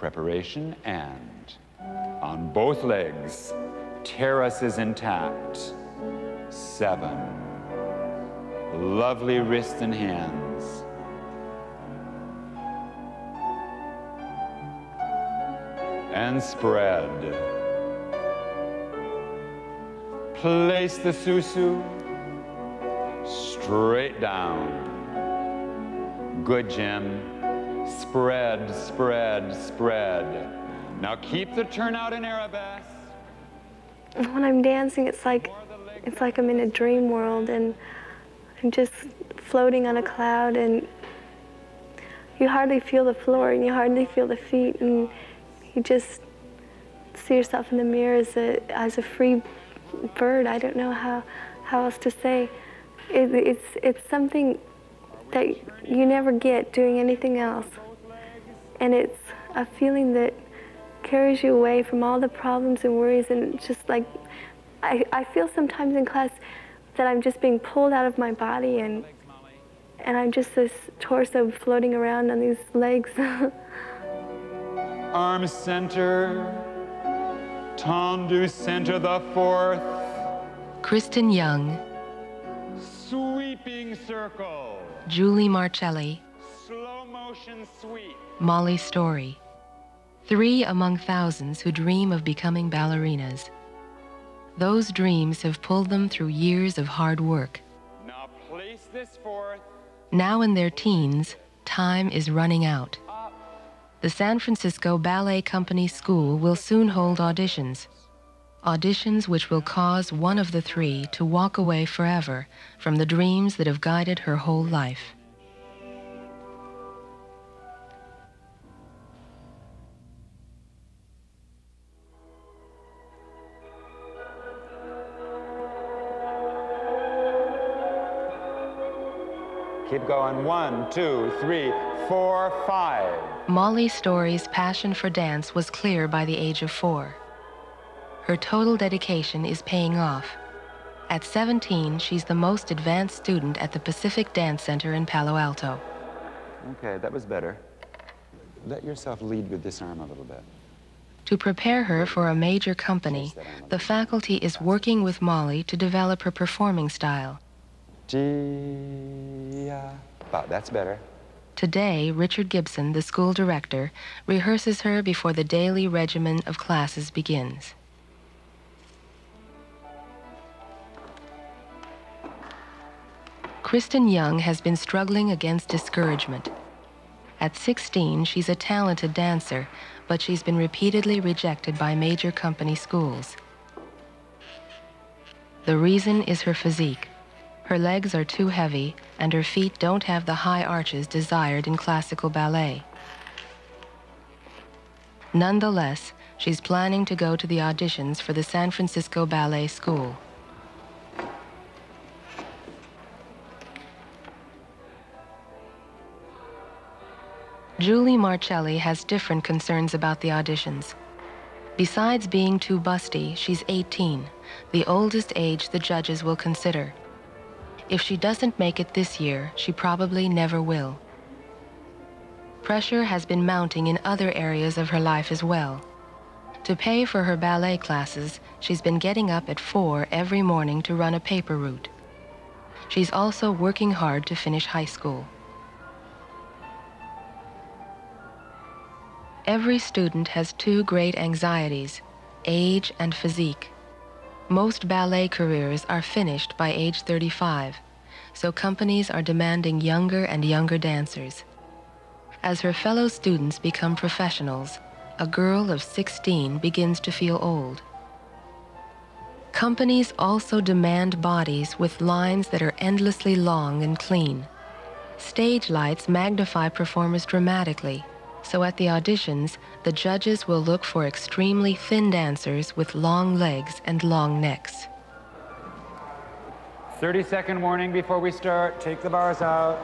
Preparation and on both legs, terrace is intact. Seven. Lovely wrists and hands. And spread. Place the susu straight down. Good, Jim. Spread, spread, spread. Now keep the turnout in arabesque. When I'm dancing, it's like it's like I'm in a dream world and I'm just floating on a cloud and you hardly feel the floor and you hardly feel the feet and you just see yourself in the mirror as a as a free bird. I don't know how how else to say. It, it's it's something that you never get doing anything else. And it's a feeling that carries you away from all the problems and worries and just like I, I feel sometimes in class that I'm just being pulled out of my body and and I'm just this torso floating around on these legs. Arm center, tendu center the fourth. Kristen Young, Sweeping circle. Julie Marcelli, Slow motion sweep. Molly Story. Three among thousands who dream of becoming ballerinas. Those dreams have pulled them through years of hard work. Now place this fourth. Now in their teens, time is running out. Up. The San Francisco Ballet Company School will soon hold auditions. Auditions which will cause one of the three to walk away forever from the dreams that have guided her whole life. Keep going. One, two, three, four, five. Molly Story's passion for dance was clear by the age of four. Her total dedication is paying off. At 17, she's the most advanced student at the Pacific Dance Center in Palo Alto. Okay, that was better. Let yourself lead with this arm a little bit. To prepare her for a major company, the faculty is working with Molly to develop her performing style. Gia. Wow, that's better. Today, Richard Gibson, the school director, rehearses her before the daily regimen of classes begins. Kristen Young has been struggling against discouragement. At 16, she's a talented dancer, but she's been repeatedly rejected by major company schools. The reason is her physique. Her legs are too heavy, and her feet don't have the high arches desired in classical ballet. Nonetheless, she's planning to go to the auditions for the San Francisco Ballet School. Julie Marcelli has different concerns about the auditions. Besides being too busty, she's 18, the oldest age the judges will consider. If she doesn't make it this year, she probably never will. Pressure has been mounting in other areas of her life as well. To pay for her ballet classes, she's been getting up at 4 every morning to run a paper route. She's also working hard to finish high school. Every student has two great anxieties, age and physique. Most ballet careers are finished by age 35, so companies are demanding younger and younger dancers. As her fellow students become professionals, a girl of 16 begins to feel old. Companies also demand bodies with lines that are endlessly long and clean. Stage lights magnify performers dramatically, so at the auditions, the judges will look for extremely thin dancers with long legs and long necks. 30 second warning before we start. Take the bars out.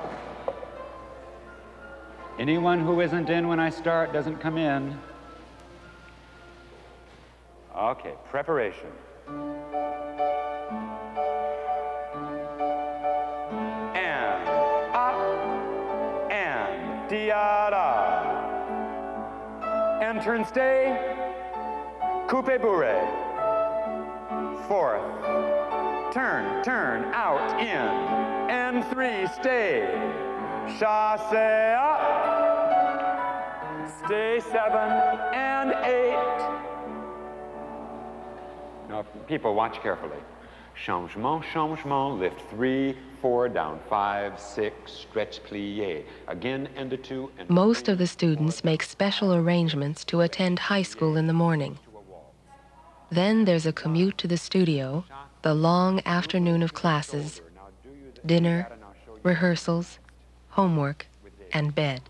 Anyone who isn't in when I start doesn't come in. Okay, preparation. Turn stay. Coupe bourre. Fourth. Turn, turn, out, in. And three, stay. Chasse up. Stay seven and eight. Now, people, watch carefully. Changement, changement, lift three, four, down five, six, stretch, plie. Again, and a two. And Most of the students make special arrangements to attend high school in the morning. Then there's a commute to the studio, the long afternoon of classes, dinner, rehearsals, homework, and bed.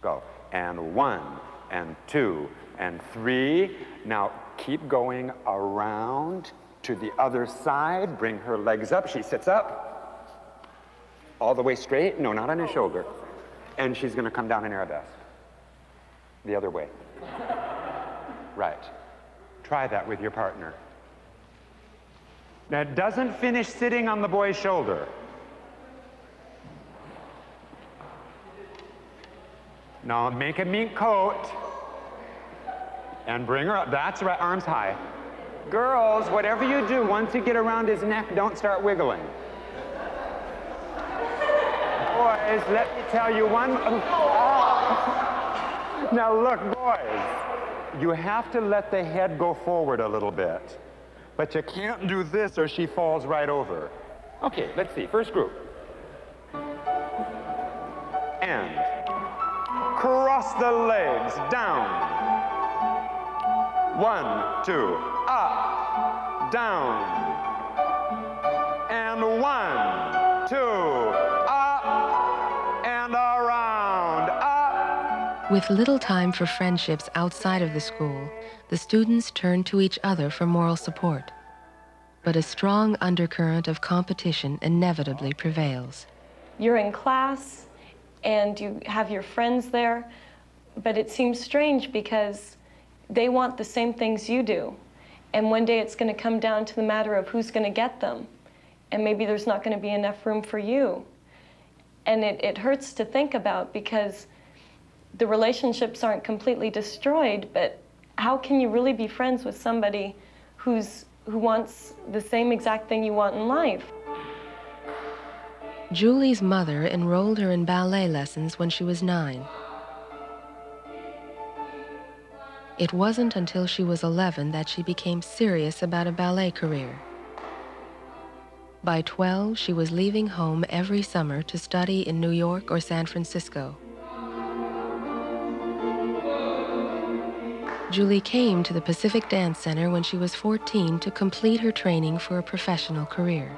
Go. And one, and two, and three. Now keep going around to the other side. Bring her legs up. She sits up. All the way straight. No, not on his shoulder. And she's going to come down in arabesque. The other way. Right. Try that with your partner. Now, it doesn't finish sitting on the boy's shoulder. Now, make a mink coat and bring her up. That's right, arms high. Girls, whatever you do, once you get around his neck, don't start wiggling. Boys, let me tell you one. Now, look, boys, you have to let the head go forward a little bit. But you can't do this or she falls right over. Okay, let's see. First group. And cross the legs down. One, two, up, down. And one, two, With little time for friendships outside of the school, the students turn to each other for moral support. But a strong undercurrent of competition inevitably prevails. You're in class and you have your friends there, but it seems strange because they want the same things you do. And one day it's going to come down to the matter of who's going to get them. And maybe there's not going to be enough room for you. And it, it hurts to think about because the relationships aren't completely destroyed, but how can you really be friends with somebody who's, who wants the same exact thing you want in life? Julie's mother enrolled her in ballet lessons when she was nine. It wasn't until she was 11 that she became serious about a ballet career. By 12, she was leaving home every summer to study in New York or San Francisco. Julie came to the Pacific Dance Center when she was 14 to complete her training for a professional career.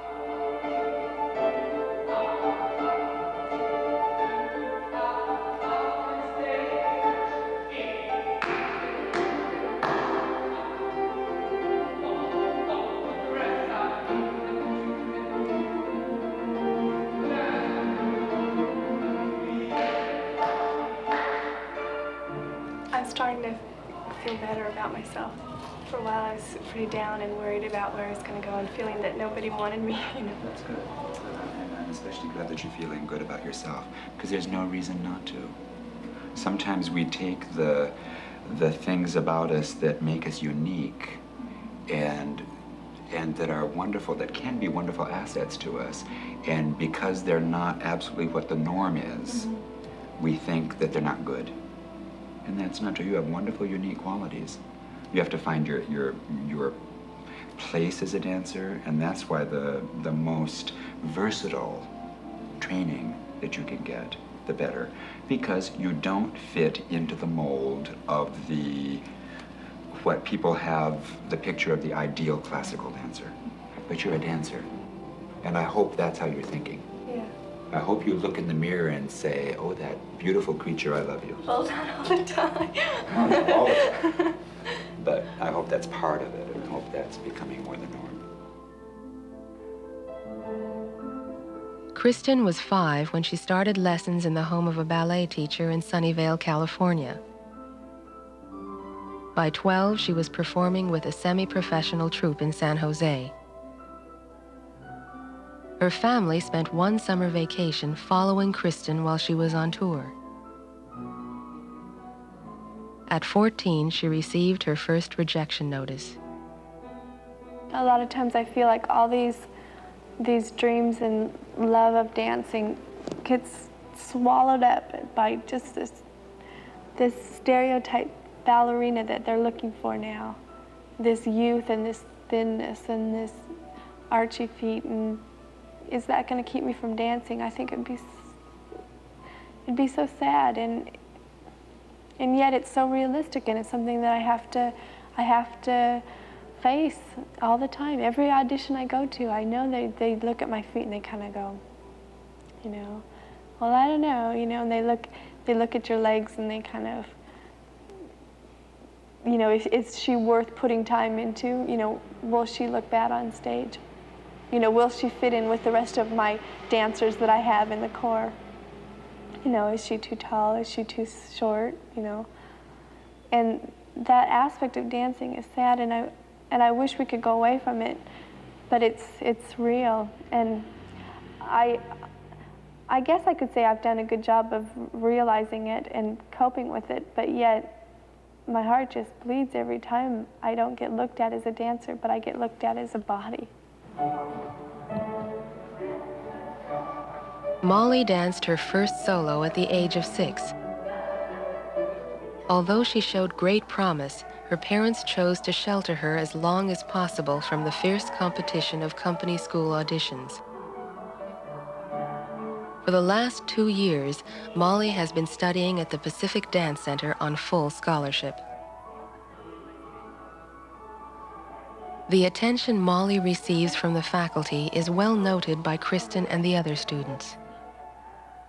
Feeling wanted me, you know. That's good. I'm especially glad that you're feeling good about yourself because there's no reason not to. Sometimes we take the the things about us that make us unique and and that are wonderful that can be wonderful assets to us and because they're not absolutely what the norm is mm-hmm. we think that they're not good and that's not true you have wonderful unique qualities you have to find your your your place as a dancer, and that's why the the most versatile training that you can get, the better, because you don't fit into the mold of the what people have the picture of the ideal classical dancer, but you're a dancer, and I hope that's how you're thinking. Yeah. I hope you look in the mirror and say, "Oh, that beautiful creature, I love you." Well, not all the time. All the time. But I hope that's part of it, hope that's becoming more the norm. Kristen was five when she started lessons in the home of a ballet teacher in Sunnyvale, California. By 12, she was performing with a semi professional troupe in San Jose. Her family spent one summer vacation following Kristen while she was on tour. At 14, she received her first rejection notice. A lot of times I feel like all these these dreams and love of dancing gets swallowed up by just this this stereotype ballerina that they're looking for now. This youth and this thinness and this archy feet and is that going to keep me from dancing? I think it'd be it'd be so sad and and yet it's so realistic and it's something that I have to I have to face all the time. Every audition I go to, I know they, they look at my feet and they kind of go, you know, well, I don't know, you know, and they look, they look at your legs and they kind of, you know, is, is she worth putting time into? You know, will she look bad on stage? You know, will she fit in with the rest of my dancers that I have in the corps? You know, is she too tall? Is she too short? You know, and that aspect of dancing is sad, and I and I wish we could go away from it, but it's it's real, and I I guess I could say I've done a good job of realizing it and coping with it, but yet my heart just bleeds every time I don't get looked at as a dancer, but I get looked at as a body. Molly danced her first solo at the age of six. Although she showed great promise, her parents chose to shelter her as long as possible from the fierce competition of company school auditions. For the last two years, Molly has been studying at the Pacific Dance Center on full scholarship. The attention Molly receives from the faculty is well noted by Kristen and the other students.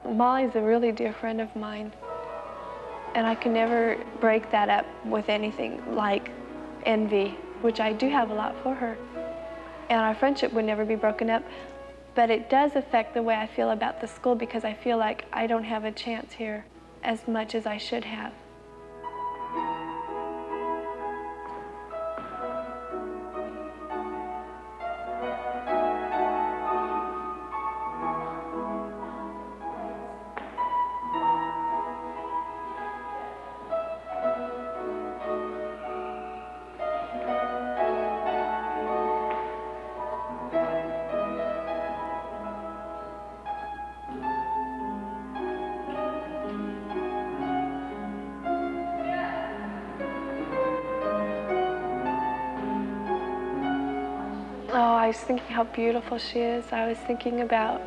Molly's a really dear friend of mine, and I can never break that up with anything like envy, which I do have a lot for her. And our friendship would never be broken up, but it does affect the way I feel about the school because I feel like I don't have a chance here as much as I should have. Oh, I was thinking how beautiful she is. I was thinking about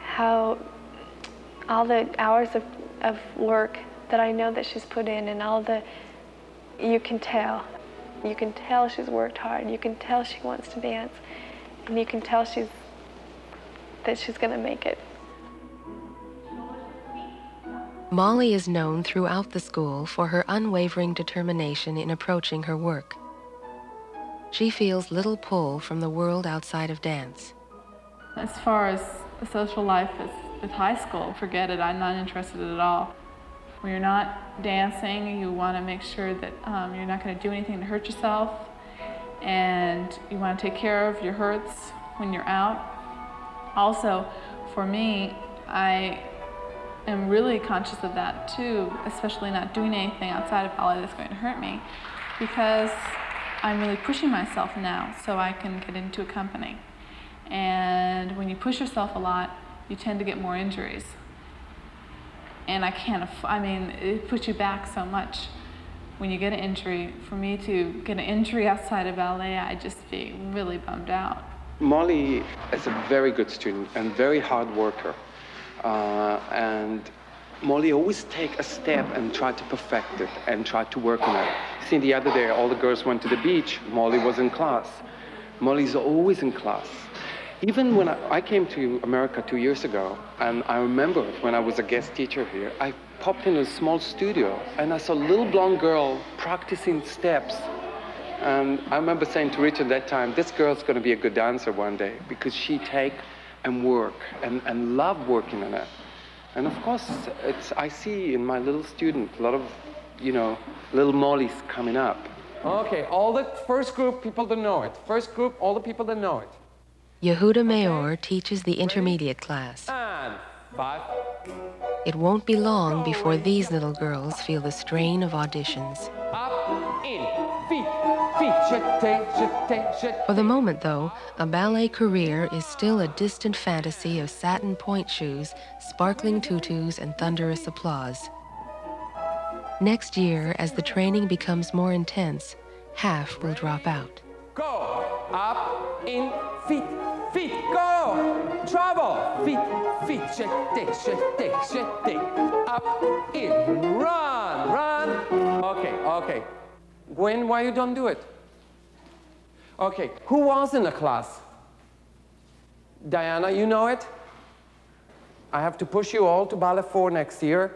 how all the hours of, of work that I know that she's put in and all the, you can tell. You can tell she's worked hard. You can tell she wants to dance. And you can tell she's, that she's to make it. Molly is known throughout the school for her unwavering determination in approaching her work she feels little pull from the world outside of dance. As far as the social life with high school, forget it. I'm not interested at all. When you're not dancing, you want to make sure that um, you're not going to do anything to hurt yourself, and you want to take care of your hurts when you're out. Also, for me, I am really conscious of that too, especially not doing anything outside of ballet that's going to hurt me, because I'm really pushing myself now so I can get into a company. And when you push yourself a lot, you tend to get more injuries. And I can't, I mean, it puts you back so much when you get an injury. For me to get an injury outside of ballet, I'd just be really bummed out. Molly is a very good student and very hard worker. Uh, and Molly always take a step and try to perfect it and try to work on it. See, the other day, all the girls went to the beach. Molly was in class. Molly's always in class. Even when I, I came to America two years ago, and I remember when I was a guest teacher here, I popped in a small studio and I saw a little blonde girl practicing steps. And I remember saying to Richard that time, this girl's going to be a good dancer one day because she take and work and, and love working on it. And of course, it's, I see in my little student a lot of, you know, little Mollies coming up. Okay, all the first group people that know it. First group, all the people that know it. Yehuda Maor teaches the intermediate class. And five, It won't be long before these little girls feel the strain of auditions. Up, in, feet, For the moment, though, a ballet career is still a distant fantasy of satin point shoes, sparkling tutus, and thunderous applause. Next year, as the training becomes more intense, half will drop out. Go, up, in, feet, feet, go. Travel, feet, feet, jeté, jeté, jeté. Up, in, run, run. Okay, okay. Gwen, why you don't do it? Okay, who was in the class? Diana, you know it? I have to push you all to Ballet 4 next year,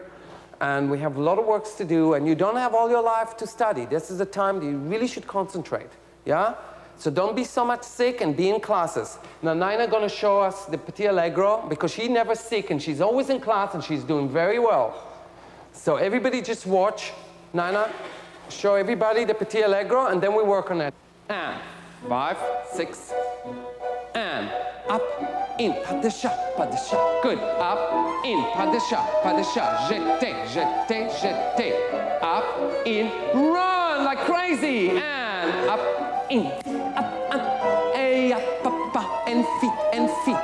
and we have a lot of works to do, and you don't have all your life to study. This is a time that you really should concentrate, yeah? So don't be so much sick and be in classes. Now, Nina gonna show us the Petit Allegro, because she's never sick, and she's always in class, and she's doing very well. So everybody just watch. Nina, show everybody the Petit Allegro, and then we work on it. And five, six, and up, in, de chat. Good. Up, in, de chat. Jeté, jeté, jeté. Up, in, run like crazy. And up, in, up, up. Hey, up, up, up, and feet, and feet.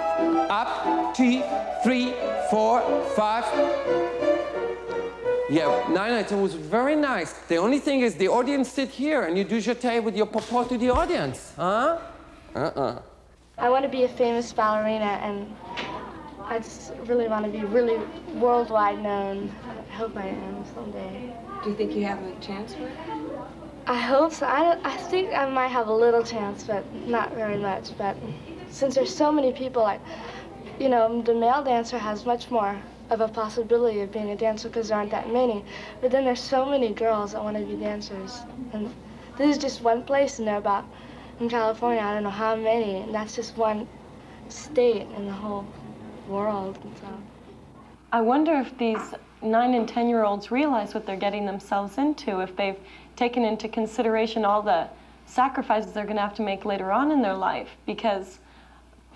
Up, two, three, four, five. Yeah, Nina, it was very nice. The only thing is the audience sit here and you do jeté with your papa to the audience, huh? Uh-uh. I want to be a famous ballerina, and I just really want to be really worldwide known. I hope I am someday. Do you think you have a chance for it? I hope so. I, I think I might have a little chance, but not very much. But since there's so many people, like, you know, the male dancer has much more of a possibility of being a dancer because there aren't that many. But then there's so many girls that want to be dancers, and this is just one place, and there are about in California, I don't know how many, and that's just one state in the whole world. So. I wonder if these nine and 10 year olds realize what they're getting themselves into, if they've taken into consideration all the sacrifices they're going to have to make later on in their life. Because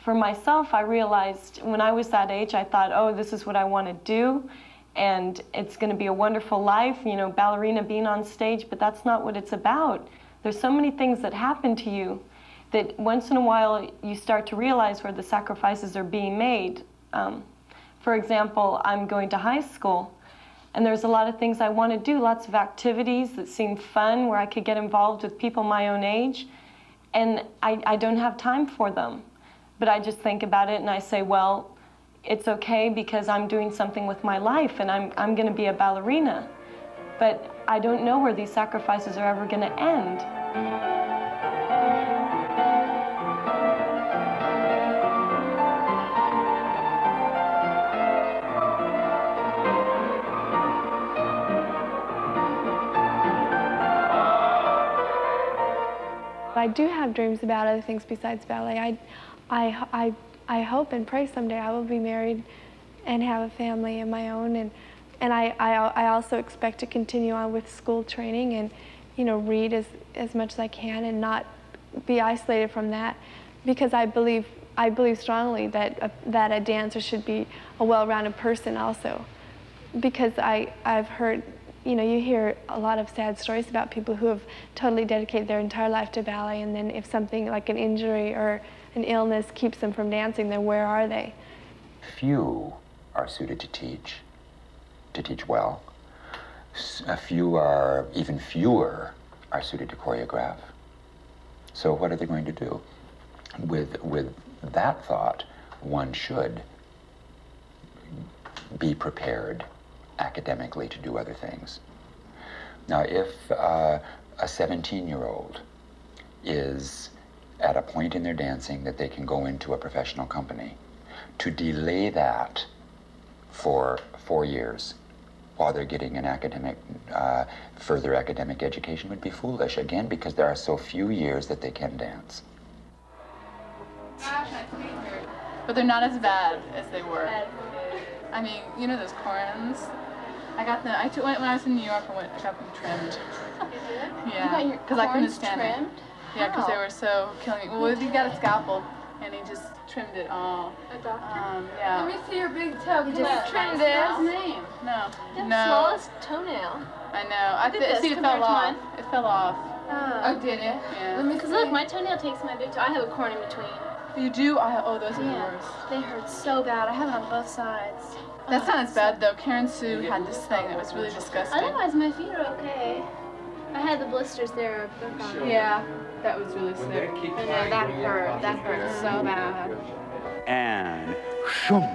for myself, I realized when I was that age, I thought, oh, this is what I want to do. And it's going to be a wonderful life, you know, ballerina being on stage, but that's not what it's about. There's so many things that happen to you that once in a while you start to realize where the sacrifices are being made. Um, for example, I'm going to high school, and there's a lot of things I want to do, lots of activities that seem fun where I could get involved with people my own age, and I, I don't have time for them. But I just think about it and I say, well, it's okay because I'm doing something with my life and I'm, I'm going to be a ballerina. But I don't know where these sacrifices are ever going to end. I do have dreams about other things besides ballet. I, I, I, I hope and pray someday I will be married and have a family of my own. And, and I, I, I also expect to continue on with school training and, you know, read as, as much as I can and not be isolated from that because I believe, I believe strongly that a, that a dancer should be a well-rounded person also. Because I, I've heard you know, you hear a lot of sad stories about people who have totally dedicated their entire life to ballet, and then if something like an injury or an illness keeps them from dancing, then where are they? Few are suited to teach, to teach well. A few are, even fewer, are suited to choreograph. So what are they going to do? With, with that thought, one should be prepared academically to do other things. Now, if uh, a 17 year old is at a point in their dancing that they can go into a professional company, to delay that for four years while they're getting an academic, uh, further academic education would be foolish, again, because there are so few years that they can dance. But they're not as bad as they were. I mean, you know those corns? I got them. I took when I was in New York. I, went, I got them trimmed. yeah, because I couldn't stand trimmed? it. Yeah, because they were so killing me. Well, he got a scalpel. and he just trimmed it all. A doctor? Um, yeah. Let me see your big toe. He Come just on. trimmed Nice. it. name. No. The no. smallest toenail. I know. I Look th- this see it compared fell to off. mine. It fell off. Oh, did it? Yeah. Let me Because look, my toenail takes my big toe. I have a corn in between. You do? I, oh, those are the Yeah. worst. They hurt so bad. I have it on both sides. That's not as bad though. Karen Sue had this thing that was really disgusting. Otherwise, my feet are okay. I had the blisters there. they're. Yeah, that was really sick. I know that hurt. That hurt so bad. And shum.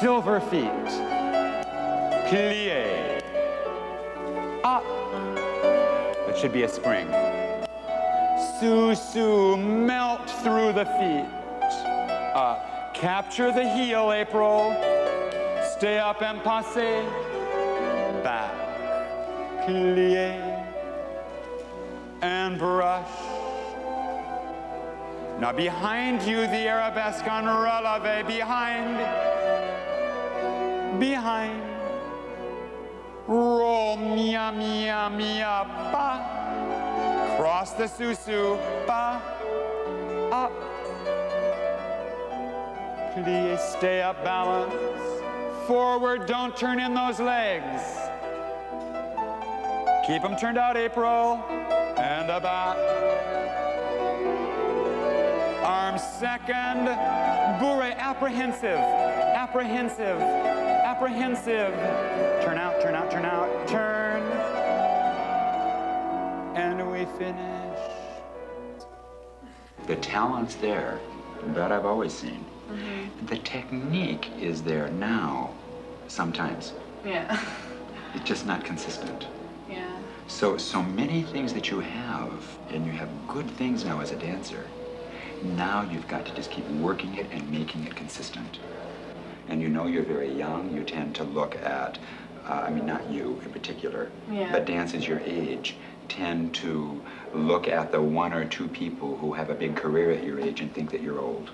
Silver feet. Plie. Up. It should be a spring. Su su, melt through the feet. Uh, capture the heel, April. Stay up and passe. Back. Plie. And brush. Now behind you, the arabesque on releve. Behind. Behind. Roll, mia, mia, mia, ba. Cross the susu, ba. Up. Ah. Please stay up, balance. Forward, don't turn in those legs. Keep them turned out, April. And about. Arm second. Bourre, apprehensive. Apprehensive. Apprehensive. Turn out, turn out, turn out. Turn. And we finish. The talent's there, that I've always seen. Mm-hmm. The technique is there now, sometimes. Yeah. It's just not consistent. So, so many things that you have, and you have good things now as a dancer. Now you've got to just keep working it and making it consistent. And you know you're very young. You tend to look at, uh, I mean, not you in particular, Yeah. but dancers your age tend to look at the one or two people who have a big career at your age and think that you're old.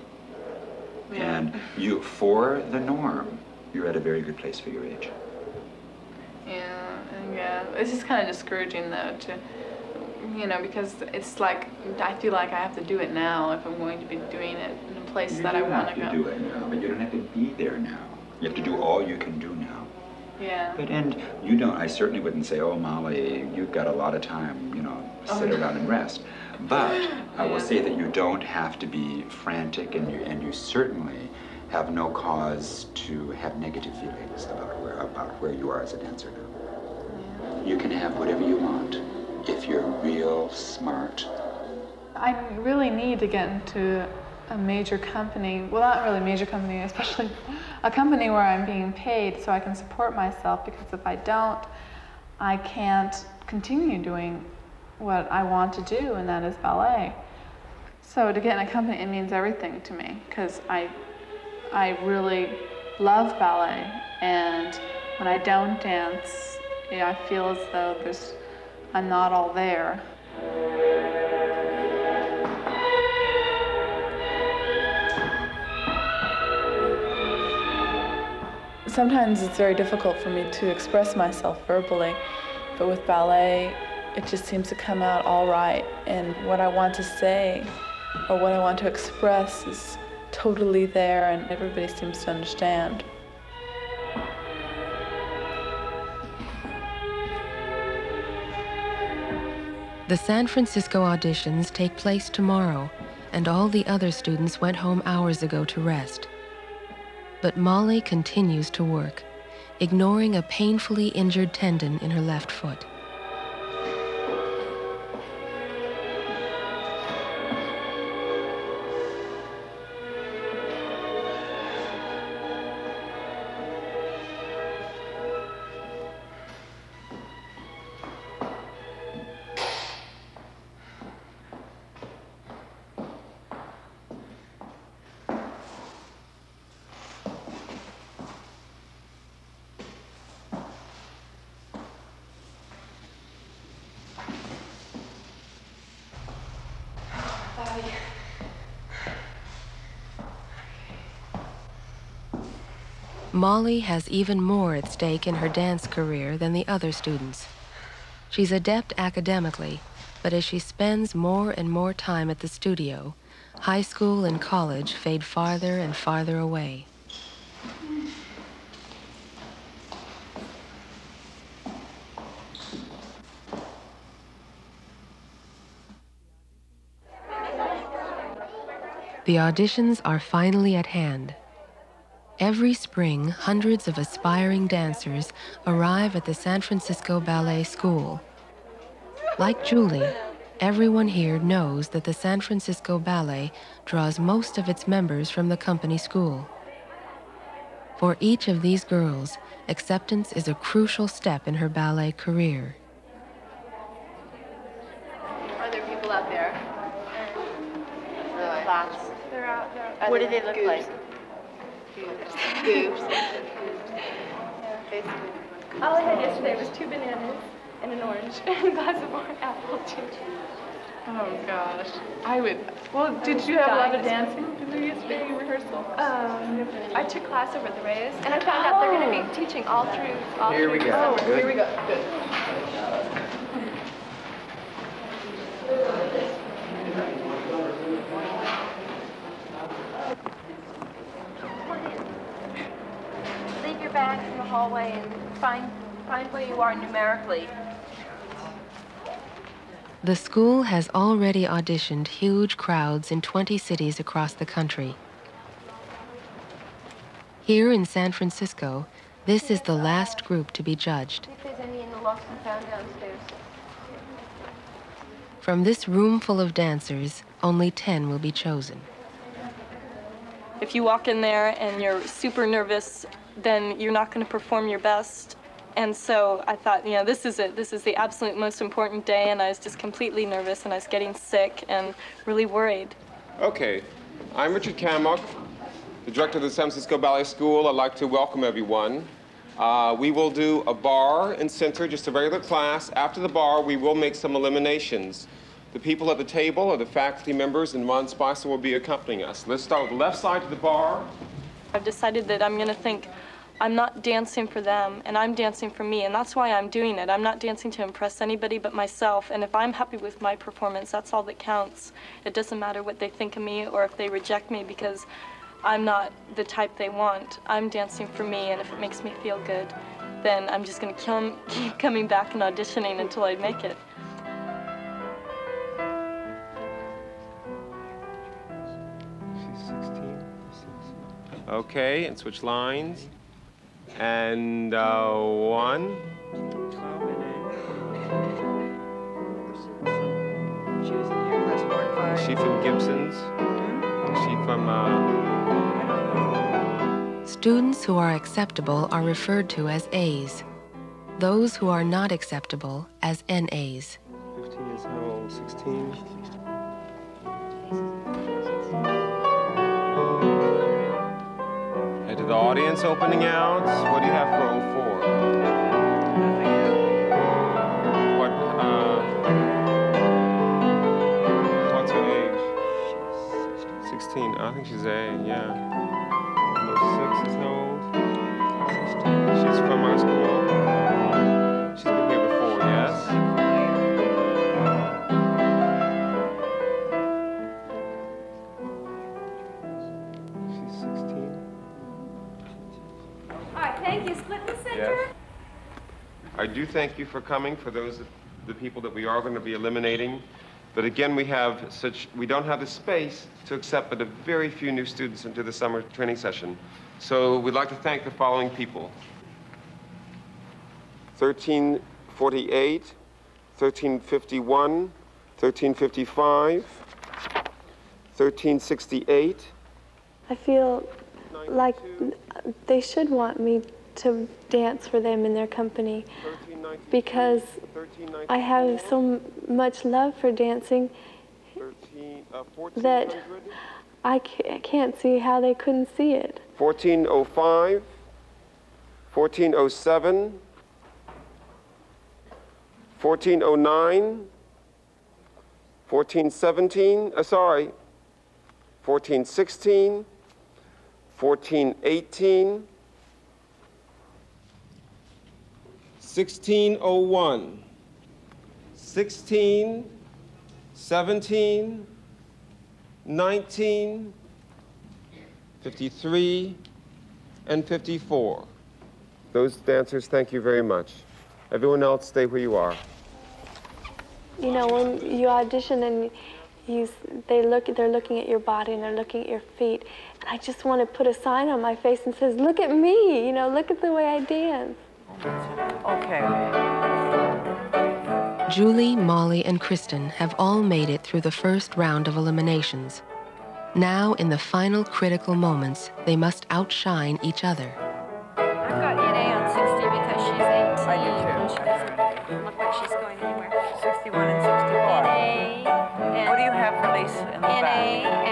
Yeah. And you, for the norm, you're at a very good place for your age. Yeah, yeah. It's just kind of discouraging though to, you know, because it's like I feel like I have to do it now if I'm going to be doing it in a place You that I want have to go. do it now, but you don't have to be there now. You have to do all you can do now. Yeah. But and you don't. I certainly wouldn't say, "Oh, Molly, you've got a lot of time. You know, oh, sit Oh. around and rest." But I will say that you don't have to be frantic, and you and you certainly have no cause to have negative feelings about where about where you are as a dancer now. You can have whatever you want if you're real smart. I really need to get into a major company. Well, not really a major company, especially a company where I'm being paid so I can support myself. Because if I don't, I can't continue doing what I want to do, and that is ballet. So to get in a company, it means everything to me because I, I really love ballet, and when I don't dance, yeah, I feel as though there's, I'm not all there. Sometimes it's very difficult for me to express myself verbally, but with ballet, it just seems to come out all right. And what I want to say or what I want to express is totally there, and everybody seems to understand. The San Francisco auditions take place tomorrow, and all the other students went home hours ago to rest. But Molly continues to work, ignoring a painfully injured tendon in her left foot. Molly has even more at stake in her dance career than the other students. She's adept academically, but as she spends more and more time at the studio, High school and college fade farther and farther away. The auditions are finally at hand. Every spring, hundreds of aspiring dancers arrive at the San Francisco Ballet School. Like Julie, everyone here knows that the San Francisco Ballet draws most of its members from the company school. For each of these girls, acceptance is a crucial step in her ballet career. Are there people out there? Lots. They're out there. What do they look like? Goobs. All I had yesterday was two bananas and an orange and a glass of orange apple juice. Oh gosh. I would. Well, did you have a lot of dancing to do yesterday in rehearsal? Um, I took class over at the Rays, and I found out they're going to be teaching all through all Here through we go. December. Good. Here we go. Good. Leave your in the hallway and find find where you are numerically. The school has already auditioned huge crowds in 20 cities across the country. Here in San Francisco, this is the last group to be judged. See if there's any in the lost and found downstairs. From this room full of dancers, only 10 will be chosen. If you walk in there and you're super nervous, then you're not going to perform your best. And so I thought, you know, this is it. This is the absolute most important day, and I was just completely nervous, and I was getting sick and really worried. Okay, I'm Richard Cammack, the director of the San Francisco Ballet School. I'd like to welcome everyone. Uh, we will do a bar and center, just a regular class. After the bar, we will make some eliminations. The people at the table are the faculty members, and Ron Spicer will be accompanying us. Let's start with the left side of the bar. I've decided that I'm going to think I'm not dancing for them and I'm dancing for me, and that's why I'm doing it. I'm not dancing to impress anybody but myself, and if I'm happy with my performance, that's all that counts. It doesn't matter what they think of me or if they reject me because I'm not the type they want. I'm dancing for me, and if it makes me feel good, then I'm just going to keep coming back and auditioning until I make it. She's 16. Okay, and switch lines. And uh, one. Is she from Gibson's? Is she from, uh... Students who are acceptable are referred to as A's. Those who are not acceptable as NAs. 15 is how old? 16? The audience opening out. What do you have for 04? What, uh, what's her age? 16. I think she's A, yeah. Number six is how old? She's from our school. Thank you for coming, for those, the people that we are going to be eliminating. But again, we have such, we don't have the space to accept but a very few new students into the summer training session. So we'd like to thank the following people. 1348, 1351, 1355, 1368, I feel like they should want me to dance for them in their company because I have so much love for dancing 13, uh, that I can't see how they couldn't see it. 1405, 1407, 1409, 1417, uh, sorry, 1416, 1418, 1601, 16, 17, 19, 53, and 54. Those dancers, thank you very much. Everyone else, stay where you are. You know, when you audition and you, they look, they're looking at your body and they're looking at your feet, and I just want to put a sign on my face and says, "Look at me!" You know, look at the way I dance. Okay. Julie, Molly, and Kristen have all made it through the first round of eliminations. Now, in the final critical moments, they must outshine each other. I've got NA on 60 because she's 18. I do too. and She doesn't look like she's going anywhere. 61 and 64. NA What do you have for Lisa in the NA back?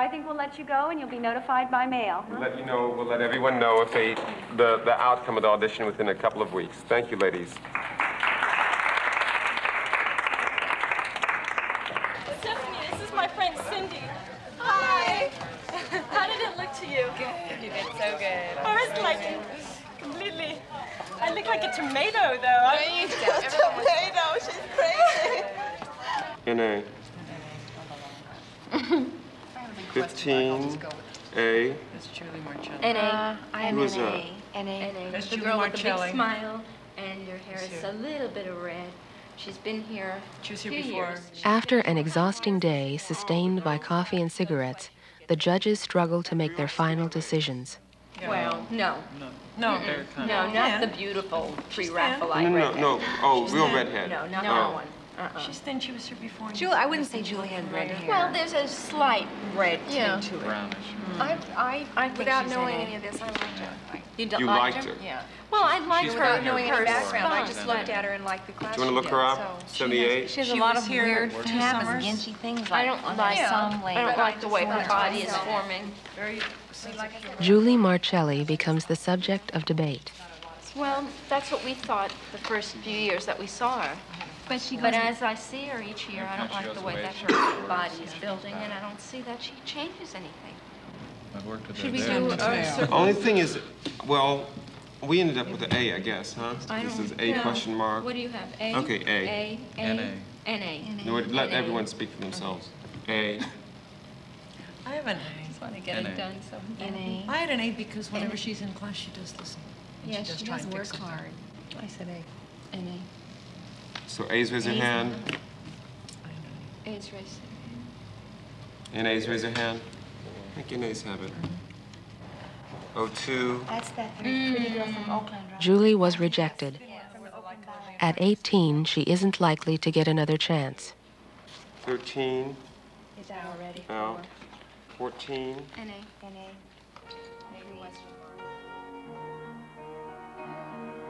I think we'll let you go and you'll be notified by mail. huh? Let you know, we'll let everyone know if they, the, the outcome of the audition within a couple of weeks. Thank you, ladies. Stephanie, this is my friend Cindy. Hi. How did it look to you? Good. You did so good. I was like completely. I look like a tomato, though. I'm you a don't. Everyone was- tomato. She's crazy. NA. 15, A. That's Julie Marcelli. NA. Uh, I am Who is NA. that? NA. That's the Julie girl with the big smile and her hair is a little bit of red. She's been here She was here before. years. After an exhausting day sustained by coffee and cigarettes, the judges struggle to make their final decisions. Well, no. No. Mm-mm. No, not the beautiful pre-Raphaelite No, no, no. Oh, real not- redhead. No, not Oh. that one. Uh-uh. She's thin. She was here before. Julie, I wouldn't say Julie had red hair. Well, there's a slight red Yeah. tint to it. Brownish. Mm. I, I, I think Without she's knowing any of this, I liked her. You, d- You liked liked her? her? Yeah. Well, I liked her without knowing her any background. I just looked at her and liked the class. Do you want to look her up? so- 78? She has a She lot of here weird two summers. and ginchy things I don't on like, her some I don't like the way her body is forming. Very. Julie Marcelli becomes the subject of debate. Well, that's what we thought the first few years that we saw her. But she But goes- as I see her each year, I don't like the way that her body is building, and I don't see that she changes anything. I've worked with Should her we there. do a circle? Only thing is, well, we ended up with an A, I guess, huh? I This don't is A know. question mark. What do you have? A? Okay, A. A. A. NA. NA. No, let NA. everyone speak for themselves. A. I have an A. Just want to get NA. it done, so. NA. I had an A because whenever she's in class, she does listen. And Yeah, she does she try does and work fix it. hard. I said A. NA. So A's raise their A's. hand, A's race. and A's raise their hand. I think NA's have it. O two. That's that pretty girl from Oakland, right? Julie was rejected. At 18, she isn't likely to get another chance. 13, Is that already? out. 14, NA. NA.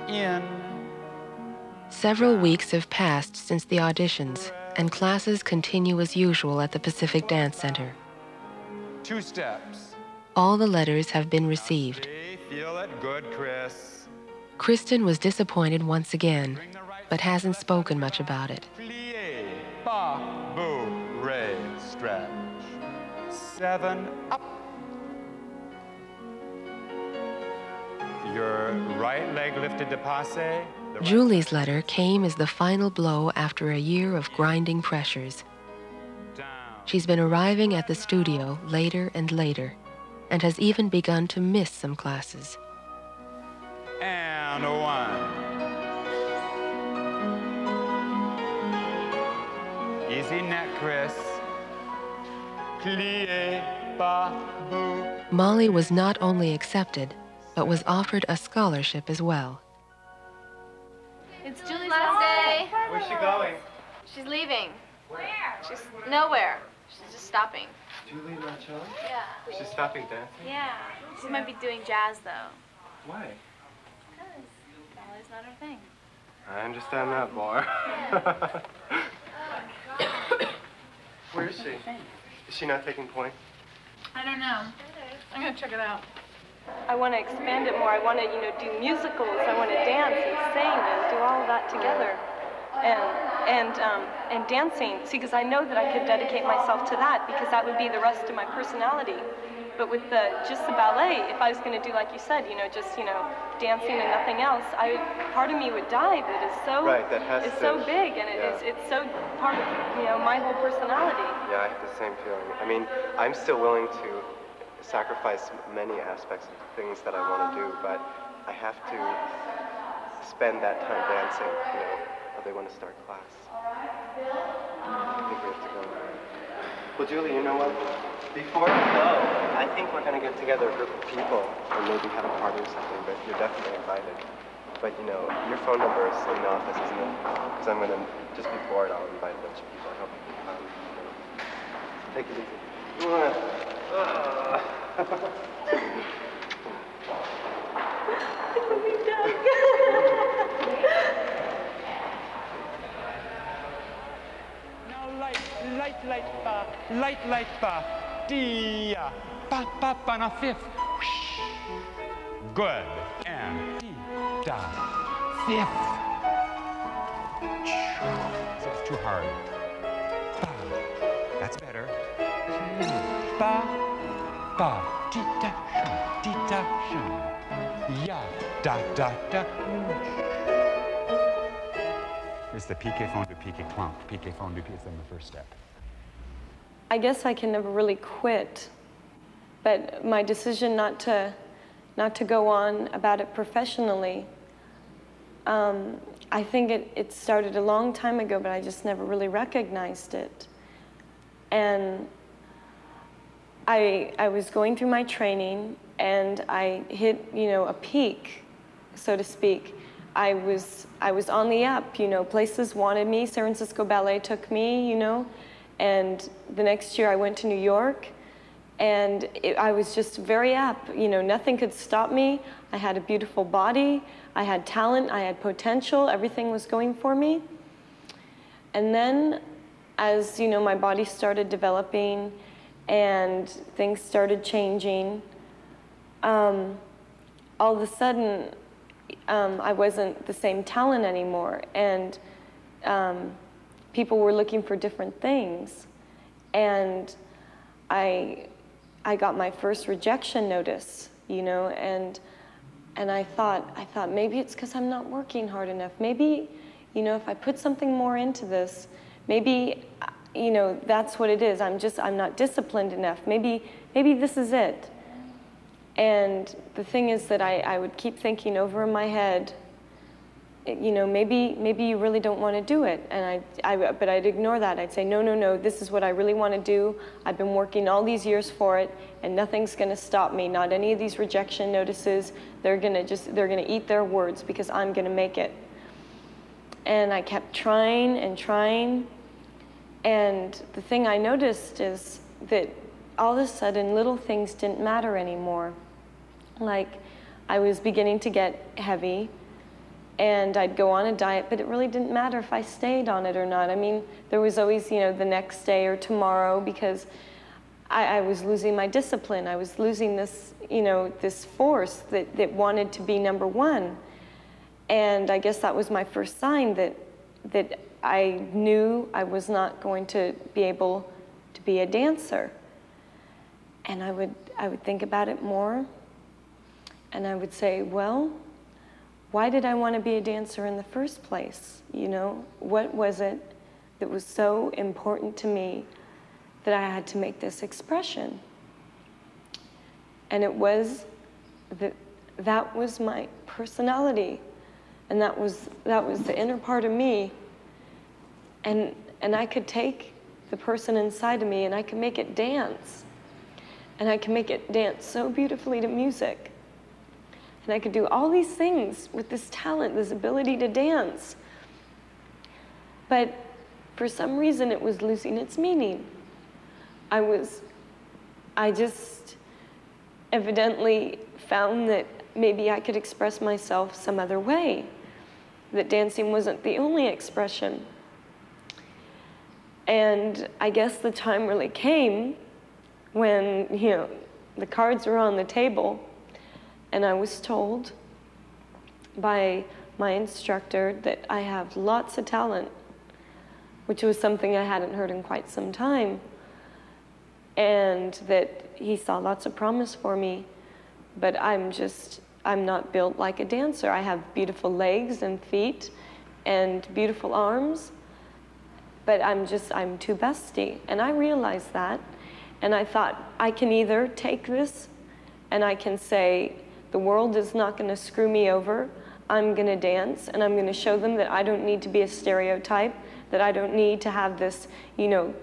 In. Several weeks have passed since the auditions, and classes continue as usual at the Pacific Dance Center. Two steps. All the letters have been received. Feel it. Good, Chris. Kristen was disappointed once again, but hasn't spoken much about it. Plie. Ba. Boo. Re. Stretch. Seven. Up. Your right leg lifted to passe. Julie's letter came as the final blow after a year of grinding pressures. She's been arriving at the studio later and later, and has even begun to miss some classes. And one. Easy neck, Chris. Molly was not only accepted, but was offered a scholarship as well. It's Julie's last day. Where's she going? She's leaving. Where? She's nowhere. She's just stopping. Julie Marcello? Yeah. She's stopping dancing? Yeah. She might be doing jazz though. Why? Because ballet's not her thing. I understand that oh, more. Where is she? Is she not taking point? I don't know. I'm gonna check it out. I want to expand it more. I want to, you know, do musicals. I want to dance and sing and do all of that together. And and um, and dancing. See, because I know that I could dedicate myself to that because that would be the rest of my personality. But with the just the ballet, if I was going to do like you said, you know, just you know, dancing and nothing else, I part of me would die. But it's so Right, that has it's so big and it yeah. is it's so part of you know my whole personality. Yeah, I have the same feeling. I mean, I'm still willing to sacrifice many aspects of things that I want to do, but I have to spend that time dancing, you know, or they want to start class. I think we have to go. Well, Julie, you know what? Before we go, I think we're going to get together a group of people and maybe have a party or something, but you're definitely invited. But, you know, your phone number is in the office, isn't it? Because I'm going to just be bored. I'll invite a bunch of people. I hope you can come. Take it easy. Light, light, light, fa, light, light, fa, dia, pa, pa, pa, na fifth. Whoosh. Good. And di, da, fifth. It's too hard. Ba. That's better. Ba, ba, di, da, shum, di, da, shum. Ya, da, da, da. It's the piqué fondu, piqué clunk. Piqué fondu is in the first step. I guess I can never really quit, but my decision not to, not to go on about it professionally, um, I think it, it started a long time ago, but I just never really recognized it. And I, I was going through my training and I hit, you know, a peak, so to speak. I was, I was on the up, you know, places wanted me. San Francisco Ballet took me, you know, and the next year I went to New York and it, I was just very up, you know, nothing could stop me. I had a beautiful body, I had talent, I had potential, everything was going for me. And then as, you know, my body started developing and things started changing, um, all of a sudden, um, I wasn't the same talent anymore, and um, people were looking for different things, and I, I got my first rejection notice, you know, and and I thought, I thought maybe it's because I'm not working hard enough. Maybe, you know, if I put something more into this, maybe, you know, that's what it is. I'm just, I'm not disciplined enough. Maybe, maybe this is it. And the thing is that I, I would keep thinking over in my head, you know, maybe maybe you really don't want to do it, and I, I but I'd ignore that. I'd say, no, no, no, this is what I really want to do. I've been working all these years for it, and nothing's going to stop me. Not any of these rejection notices. They're gonna just they're gonna eat their words because I'm going to make it. And I kept trying and trying, and the thing I noticed is that all of a sudden little things didn't matter anymore. Like I was beginning to get heavy and I'd go on a diet, but it really didn't matter if I stayed on it or not. I mean, there was always, you know, the next day or tomorrow because I, I was losing my discipline. I was losing this, you know, this force that, that wanted to be number one. And I guess that was my first sign that, that I knew I was not going to be able to be a dancer. And I would, I would think about it more. And I would say, well, why did I want to be a dancer in the first place? You know, what was it that was so important to me that I had to make this expression? And it was that that was my personality, and that was that was the inner part of me. And and I could take the person inside of me and I could make it dance. And I can make it dance so beautifully to music. And I could do all these things with this talent, this ability to dance. But for some reason, it was losing its meaning. I was, I just evidently found that maybe I could express myself some other way, that dancing wasn't the only expression. And I guess the time really came when, you know, the cards were on the table and I was told by my instructor that I have lots of talent, which was something I hadn't heard in quite some time, and that he saw lots of promise for me, but I'm just, I'm not built like a dancer. I have beautiful legs and feet and beautiful arms, but I'm just, I'm too busty. And I realized that, and I thought, I can either take this and I can say, the world is not going to screw me over. I'm going to dance and I'm going to show them that I don't need to be a stereotype, that I don't need to have this, you know,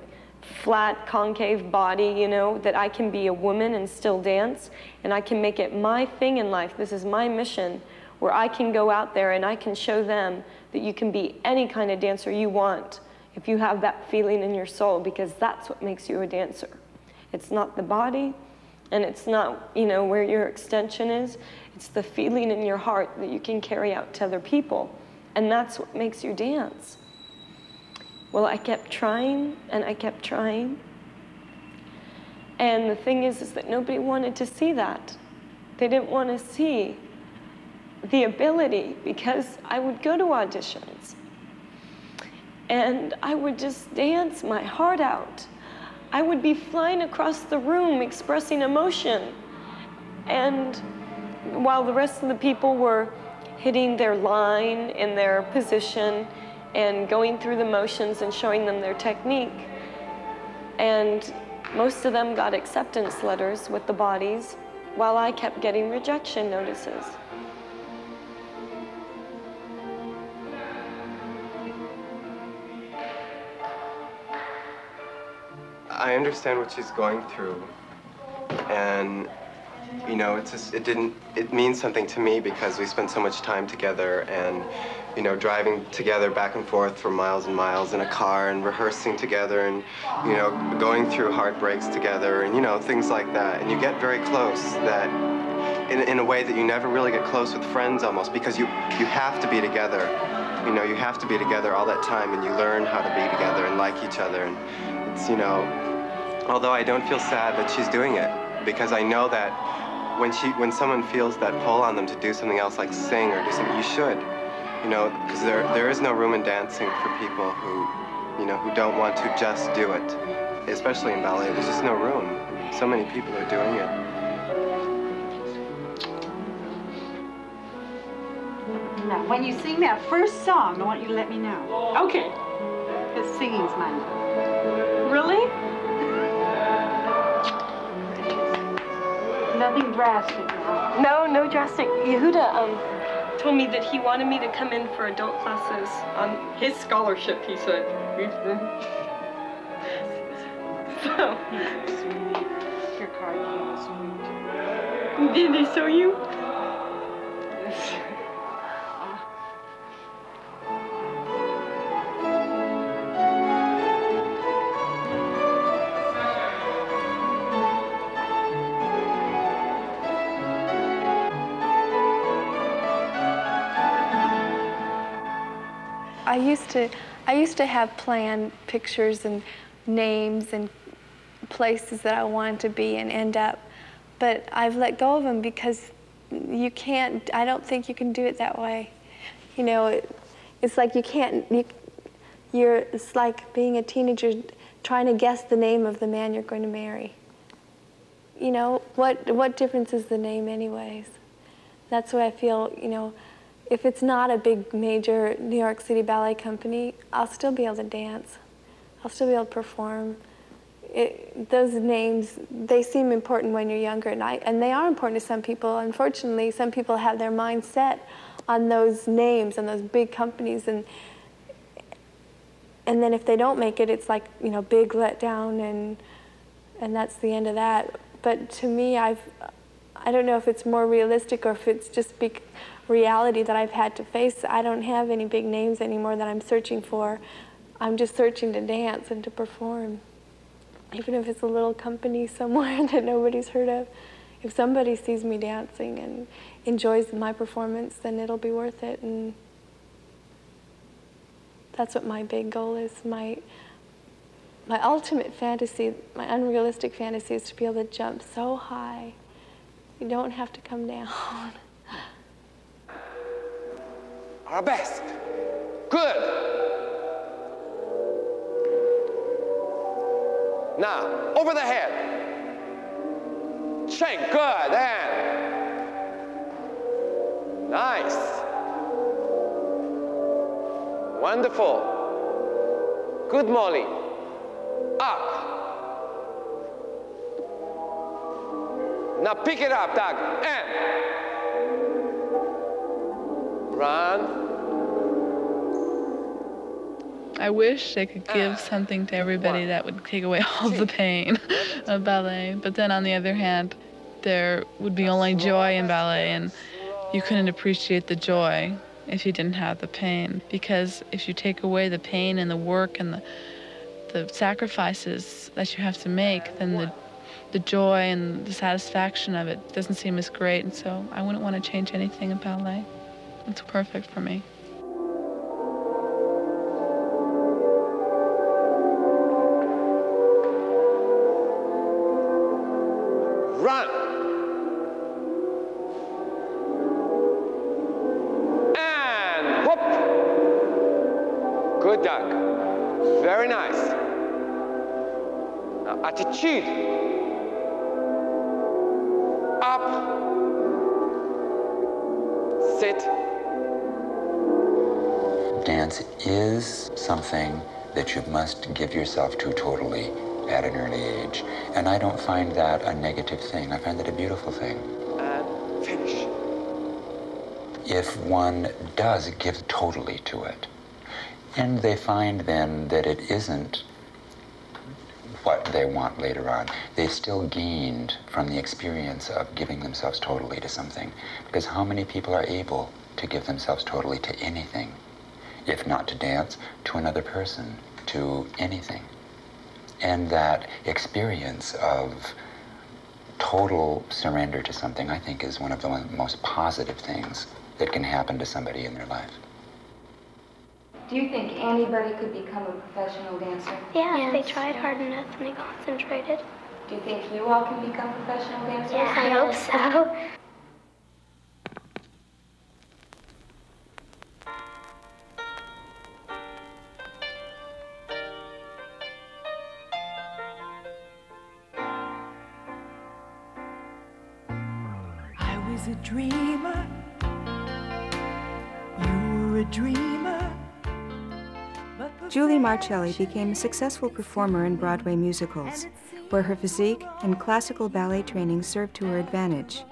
flat concave body, you know, that I can be a woman and still dance and I can make it my thing in life. This is my mission where I can go out there and I can show them that you can be any kind of dancer you want if you have that feeling in your soul because that's what makes you a dancer. It's not the body and it's not, you know, where your extension is. It's the feeling in your heart that you can carry out to other people. And that's what makes you dance. Well, I kept trying and I kept trying. And the thing is, is that nobody wanted to see that. They didn't want to see the ability because I would go to auditions and I would just dance my heart out. I would be flying across the room expressing emotion. And while the rest of the people were hitting their line in their position and going through the motions and showing them their technique. And most of them got acceptance letters with the bodies, while I kept getting rejection notices. Understand what she's going through, and you know, it's just, it didn't, it means something to me because we spent so much time together and, you know, driving together back and forth for miles and miles in a car and rehearsing together and, you know, going through heartbreaks together and, you know, things like that. And you get very close that, in, in a way that you never really get close with friends almost because you, you have to be together. You know, you have to be together all that time and you learn how to be together and like each other. And it's, you know, although I don't feel sad that she's doing it because I know that when she when someone feels that pull on them to do something else like sing or do something, you should, you know, because there there is no room in dancing for people who, you know, who don't want to just do it, especially in ballet. There's just no room. So many people are doing it. Now, when you sing that first song, I want you to let me know. Okay. Because singing's my Really? Nothing drastic. No, no drastic. Yehuda um, told me that he wanted me to come in for adult classes on his scholarship, he said. so. Your card was sweet. Did they show you? to, I used to have planned pictures and names and places that I wanted to be and end up, but I've let go of them because you can't. I don't think you can do it that way. You know, it, it's like you can't. You, you're. It's like being a teenager trying to guess the name of the man you're going to marry. You know, what what difference is the name, anyways? That's why I feel. You know if it's not a big major New York City ballet company, I'll still be able to dance. I'll still be able to perform. It, those names, they seem important when you're younger, and, I, and they are important to some people. Unfortunately, some people have their mind set on those names and those big companies, and and then if they don't make it, it's like you know big letdown, and and that's the end of that. But to me, I've I don't know if it's more realistic or if it's just big reality that I've had to face. I don't have any big names anymore that I'm searching for. I'm just searching to dance and to perform. even if it's a little company somewhere that nobody's heard of, if somebody sees me dancing and enjoys my performance, then it'll be worth it. And that's what my big goal is. My my ultimate fantasy, my unrealistic fantasy, is to be able to jump so high. You don't have to come down. Arabesque. Good. Now, over the head. Shake. Good. And. Nice. Wonderful. Good, Molly. Up. Now pick it up, Doug. And. Run. I wish they could give something to everybody that would take away all the pain of ballet. But then on the other hand, there would be only joy in ballet, and you couldn't appreciate the joy if you didn't have the pain. Because if you take away the pain and the work and the, the sacrifices that you have to make, then the, the joy and the satisfaction of it doesn't seem as great. And so I wouldn't want to change anything in ballet. It's perfect for me. Run. And whoop. Good, Doug. Very nice. Now, attitude. Up. Sit. Dance is something that you must give yourself to totally at an early age. And I don't find that a negative thing. I find that a beautiful thing. And finish. If one does give totally to it, and they find then that it isn't what they want later on, they still gained from the experience of giving themselves totally to something. Because how many people are able to give themselves totally to anything? If not to dance, to another person, to anything. And that experience of total surrender to something, I think, is one of the most positive things that can happen to somebody in their life. Do you think anybody could become a professional dancer? Yeah, if they tried hard enough and they concentrated. Do you think you all can become professional dancers? Yeah, I hope so. Marcelli became a successful performer in Broadway musicals, where her physique and classical ballet training served to her advantage.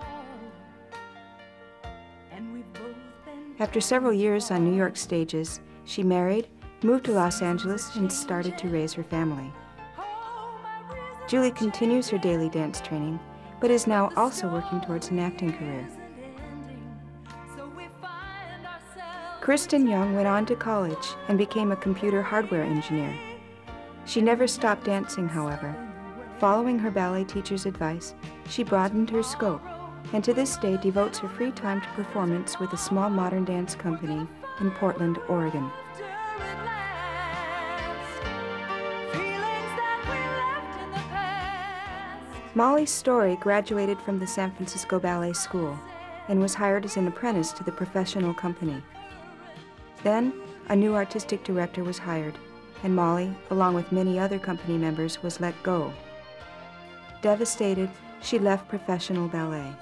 After several years on New York stages, she married, moved to Los Angeles, and started to raise her family. Julie continues her daily dance training, but is now also working towards an acting career. Kristen Young went on to college and became a computer hardware engineer. She never stopped dancing, however. Following her ballet teacher's advice, she broadened her scope and to this day devotes her free time to performance with a small modern dance company in Portland, Oregon. Molly Story graduated from the San Francisco Ballet School and was hired as an apprentice to the professional company. Then, a new artistic director was hired, and Molly, along with many other company members, was let go. Devastated, she left professional ballet.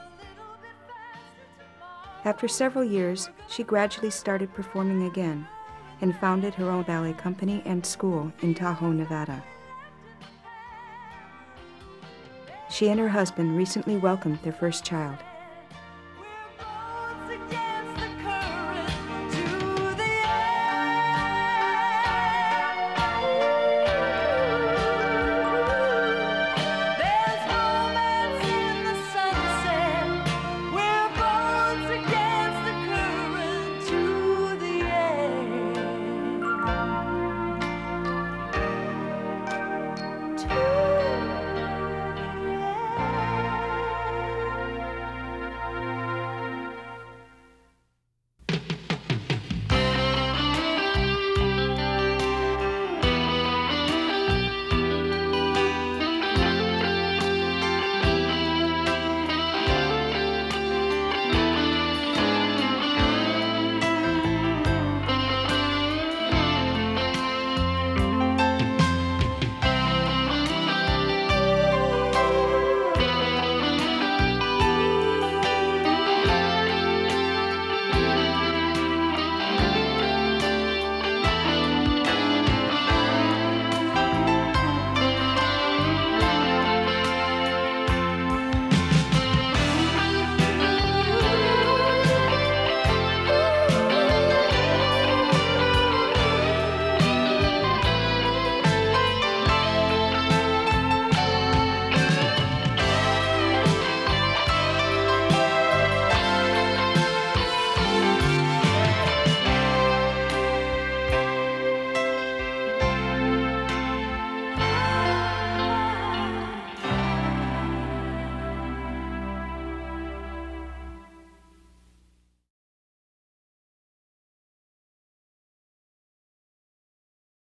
After several years, she gradually started performing again and founded her own ballet company and school in Tahoe, Nevada. She and her husband recently welcomed their first child.